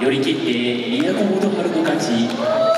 寄り切って都元春の勝ち。